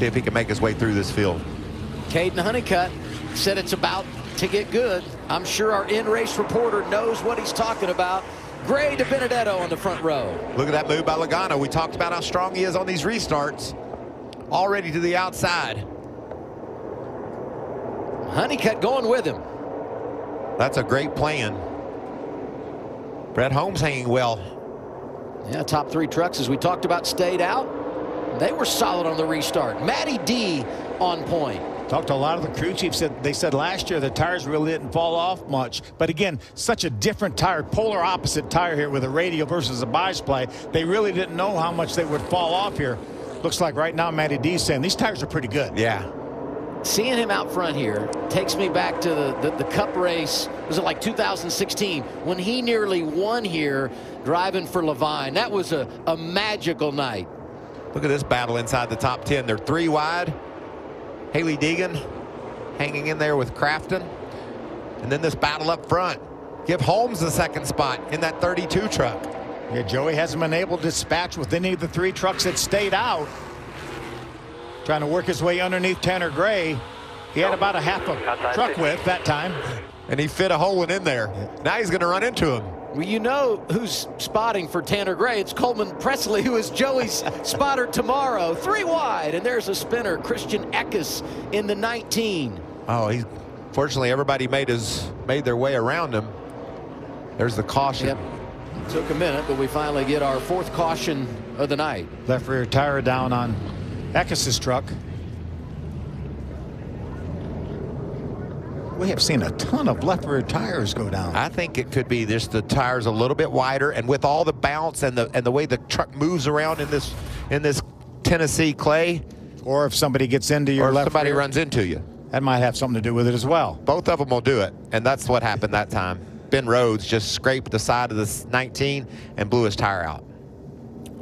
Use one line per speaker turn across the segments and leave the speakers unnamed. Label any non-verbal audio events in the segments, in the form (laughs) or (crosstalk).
See if he can make his way through this field.
Caden Honeycutt said it's about to get good. I'm sure our in-race reporter knows what he's talking about. Gray DiBenedetto on the front row.
Look at that move by Logano. We talked about how strong he is on these restarts. Already to the outside.
Honeycutt going with him.
That's a great plan. Brett Holmes hanging well.
Yeah, top three trucks, as we talked about, stayed out. They were solid on the restart. Matty D on point.
Talked to a lot of the crew chiefs. Said they said last year the tires really didn't fall off much. But again, such a different tire, polar opposite tire here with a radial versus a bias-ply. They really didn't know how much they would fall off here. Looks like right now Matty D's saying these tires are pretty good.
Yeah.
Seeing him out front here takes me back to the, the, the cup race. Was it like 2016 when he nearly won here driving for Leavine? That was a, a magical night.
Look at this battle inside the top 10. They're three wide. Hailie Deegan hanging in there with Crafton. And then this battle up front. Give Holmes the second spot in that 32 truck.
Yeah, Joey hasn't been able to dispatch with any of the three trucks that stayed out. Trying to work his way underneath Tanner Gray. He had about a half a truck width that time.
And he fit a hole in there. Now he's going to run into him.
Well, you know who's spotting for Tanner Gray. It's Coleman Pressley, who is Joey's spotter tomorrow. Three wide, and there's a spinner. Christian Eckes in the 19.
Oh, he's fortunately everybody made his made their way around him. There's the caution.
Yep. Took a minute, but we finally get our fourth caution of the night.
Left rear tire down on Eckes' truck. We have seen a ton of left rear tires go down.
I think it could be just the tires a little bit wider, and with all the bounce and the and the way the truck moves around in this in this Tennessee clay,
or if somebody gets into your
or
left
somebody
rear,
runs into you.
That might have something to do with it as well.
Both of them will do it, and that's what happened that time. Ben Rhodes just scraped the side of the 19 and blew his tire out.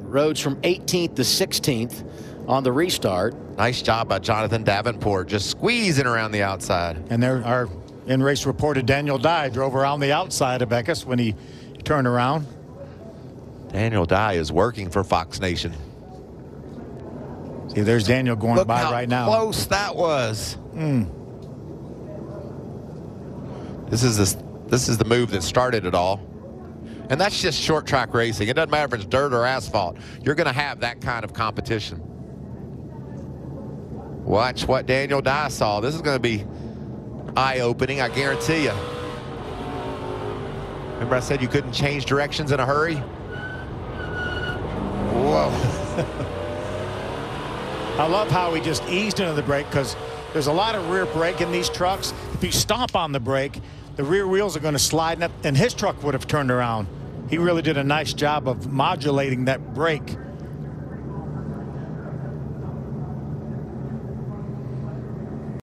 Rhodes from 18th to 16th on the restart.
Nice job by Jonathan Davenport, just squeezing around the outside.
And there, our in-race reporter Daniel Dye drove around the outside of Eckes when he turned around.
Daniel Dye is working for Fox Nation.
See, there's Daniel going
Look
by
how
right now.
close that was.
Mm.
This is this this is the move that started it all. And that's just short track racing. It doesn't matter if it's dirt or asphalt. You're going to have that kind of competition. Watch what Daniel Dye saw. This is going to be eye-opening, I guarantee you. Remember I said you couldn't change directions in a hurry? Whoa. (laughs)
I love how he just eased into the brake because there's a lot of rear brake in these trucks. If you stomp on the brake, the rear wheels are going to slide, up, and his truck would have turned around. He really did a nice job of modulating that brake